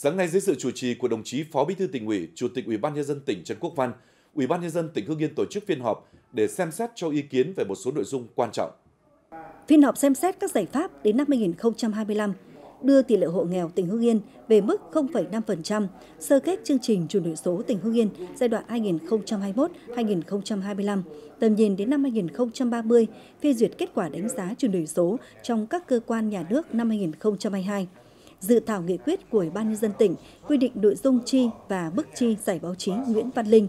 Sáng nay dưới sự chủ trì của đồng chí Phó Bí thư tỉnh ủy, Chủ tịch Ủy ban nhân dân tỉnh Trần Quốc Văn, Ủy ban nhân dân tỉnh Hưng Yên tổ chức phiên họp để xem xét cho ý kiến về một số nội dung quan trọng. Phiên họp xem xét các giải pháp đến năm 2025 đưa tỷ lệ hộ nghèo tỉnh Hưng Yên về mức 0,5%, sơ kết chương trình chuyển đổi số tỉnh Hưng Yên giai đoạn 2021-2025, tầm nhìn đến năm 2030, phê duyệt kết quả đánh giá chuyển đổi số trong các cơ quan nhà nước năm 2022 dự thảo nghị quyết của Ủy ban nhân dân tỉnh quy định nội dung chi và mức chi giải báo chí Nguyễn Văn Linh.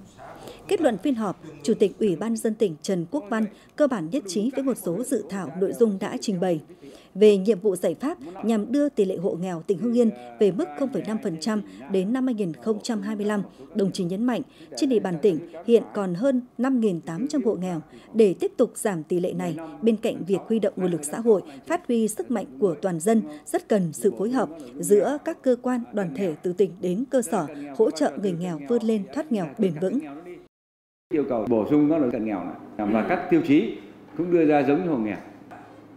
Kết luận phiên họp, Chủ tịch Ủy ban dân tỉnh Trần Quốc Văn cơ bản nhất trí với một số dự thảo nội dung đã trình bày về nhiệm vụ giải pháp nhằm đưa tỷ lệ hộ nghèo tỉnh Hưng Yên về mức 0,5% đến năm 2025. Đồng chí nhấn mạnh, trên địa bàn tỉnh hiện còn hơn 5.800 hộ nghèo. Để tiếp tục giảm tỷ lệ này, bên cạnh việc huy động nguồn lực xã hội, phát huy sức mạnh của toàn dân, rất cần sự phối hợp giữa các cơ quan, đoàn thể từ tỉnh đến cơ sở, hỗ trợ người nghèo vươn lên thoát nghèo bền vững. Yêu cầu bổ sung các đối tượng nghèo này và các tiêu chí, cũng đưa ra giống như hộ nghèo.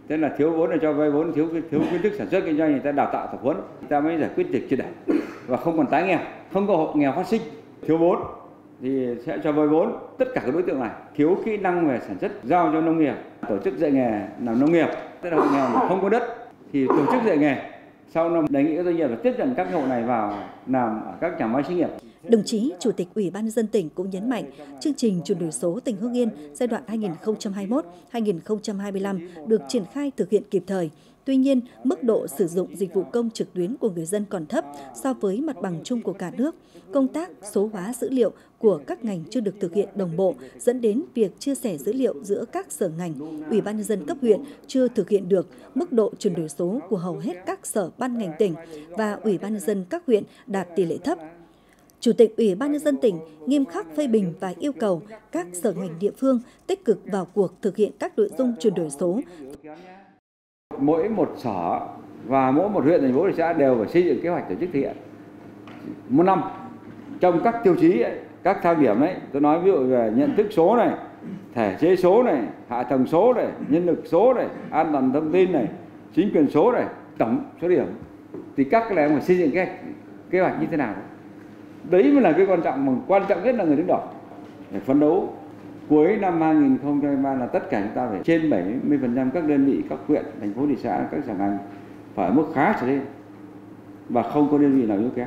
Thế là thiếu vốn là cho vay vốn, thiếu thiếu kiến thức sản xuất kinh doanh, người ta đào tạo tập huấn, người ta mới giải quyết được triệt để và không còn tái nghèo, không có hộ nghèo phát sinh, thiếu vốn, thì sẽ cho vay vốn. Tất cả các đối tượng này thiếu kỹ năng về sản xuất, giao cho nông nghiệp, tổ chức dạy nghề làm nông nghiệp. Tức là hộ nghèo mà không có đất, thì tổ chức dạy nghề. Sau năm, đề nghị các doanh nghiệp là tiếp nhận các hộ này vào làm ở các nhà máy xí nghiệp. Đồng chí Chủ tịch Ủy ban dân tỉnh cũng nhấn mạnh, chương trình chuyển đổi số tỉnh Hưng Yên giai đoạn 2021-2025 được triển khai thực hiện kịp thời. Tuy nhiên, mức độ sử dụng dịch vụ công trực tuyến của người dân còn thấp so với mặt bằng chung của cả nước. Công tác số hóa dữ liệu của các ngành chưa được thực hiện đồng bộ, dẫn đến việc chia sẻ dữ liệu giữa các sở ngành, Ủy ban nhân dân cấp huyện chưa thực hiện được mức độ chuyển đổi số của hầu hết các sở ban ngành tỉnh và Ủy ban nhân dân các huyện đạt tỷ lệ thấp Chủ tịch Ủy ban nhân dân tỉnh nghiêm khắc phê bình và yêu cầu các sở ngành địa phương tích cực vào cuộc thực hiện các nội dung chuyển đổi số. Mỗi một sở và mỗi một huyện thành phố thị xã đều phải xây dựng kế hoạch tổ chức thực hiện một năm trong các tiêu chí ấy, các thang điểm đấy tôi nói ví dụ về nhận thức số này thể chế số này hạ tầng số này nhân lực số này an toàn thông tin này chính quyền số này tổng số điểm thì các cái này phải xây dựng cái kế hoạch như thế nào đấy mới là cái quan trọng, mà quan trọng nhất là người đứng đầu. Để phấn đấu, cuối năm 2023 là tất cả chúng ta phải trên 70% các đơn vị, các huyện, thành phố, thị xã, các sở ngành phải ở mức khá trở lên và không có đơn vị nào yếu kém.